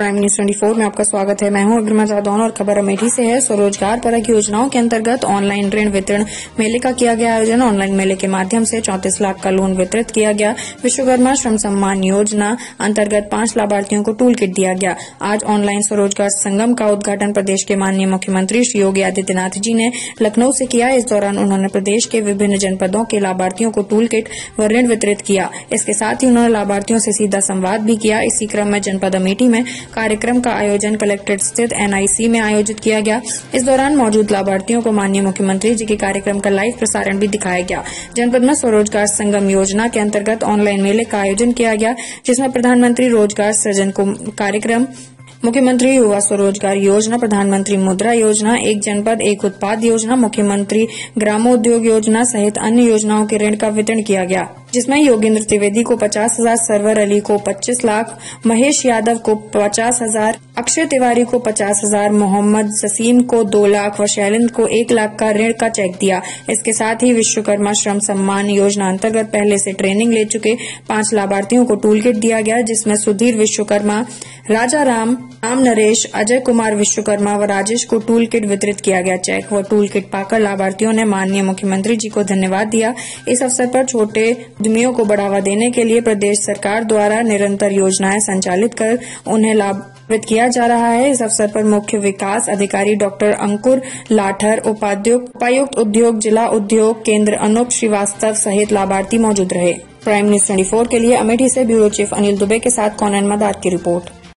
Prime news twenty four में आपका स्वागत है। मैं हूँ अग्रमा जादौन और खबर अमेठी से है। स्वरोजगार परक योजनाओं के अंतर्गत ऑनलाइन ऋण वितरण मेले का किया गया आयोजन। ऑनलाइन मेले के माध्यम से चौंतीस लाख का लोन वितरित किया गया। विश्वकर्मा श्रम सम्मान योजना अंतर्गत पाँच लाभार्थियों को टूल किट दिया गया। आज ऑनलाइन स्वरोजगार संगम का उद्घाटन प्रदेश के माननीय मुख्यमंत्री श्री योगी आदित्यनाथ जी ने लखनऊ से किया। इस दौरान उन्होंने प्रदेश के विभिन्न जनपदों के लाभार्थियों को टूल किट व ऋण वितरित किया। इसके साथ ही उन्होंने लाभार्थियों से सीधा संवाद भी किया। इसी क्रम में जनपद अमेठी में कार्यक्रम का आयोजन कलेक्ट्रेट स्थित एनआईसी में आयोजित किया गया। इस दौरान मौजूद लाभार्थियों को माननीय मुख्यमंत्री जी के कार्यक्रम का लाइव प्रसारण भी दिखाया गया। जनपद में स्वरोजगार संगम योजना के अंतर्गत ऑनलाइन मेले का आयोजन किया गया, जिसमें प्रधानमंत्री रोज़गार सृजन कार्यक्रम, मुख्यमंत्री युवा स्वरोजगार योजना, प्रधानमंत्री मुद्रा योजना, एक जनपद, एक उत्पाद योजना, मुख्यमंत्री ग्रामोद्योग योजना सहित अन्य योजनाओं के ऋण का वितरण किया गया। जिसमें योगेंद्र त्रिवेदी को पचास हज़ार, सरवर अली को पच्चीस लाख, महेश यादव को पचास हज़ार अक्षय तिवारी को पचास हज़ार, मोहम्मद जसीम को दो लाख व शैलेंद्र को एक लाख का ऋण का चेक दिया। इसके साथ ही विश्वकर्मा श्रम सम्मान योजना अंतर्गत पहले से ट्रेनिंग ले चुके पाँच लाभार्थियों को टूल किट दिया गया, जिसमें सुधीर विश्वकर्मा राजा राम राम नरेश, अजय कुमार विश्वकर्मा व राजेश को टूल किट वितरित किया गया चेक व टूल किट पाकर लाभार्थियों ने माननीय मुख्यमंत्री जी को धन्यवाद दिया। इस अवसर पर छोटे उद्यमियों को बढ़ावा देने के लिए प्रदेश सरकार द्वारा निरंतर योजनाएँ संचालित कर उन्हें लाभान्वित किया जा रहा है। इस अवसर पर मुख्य विकास अधिकारी डॉक्टर अंकुर लाठर उपाध्यक्ष उपायुक्त उद्योग, जिला उद्योग केंद्र अनुप श्रीवास्तव सहित लाभार्थी मौजूद रहे। प्राइम न्यूज़ ट्वेंटी के लिए अमेठी से ब्यूरो चीफ अनिल दुबे के साथ कौन मदार की रिपोर्ट?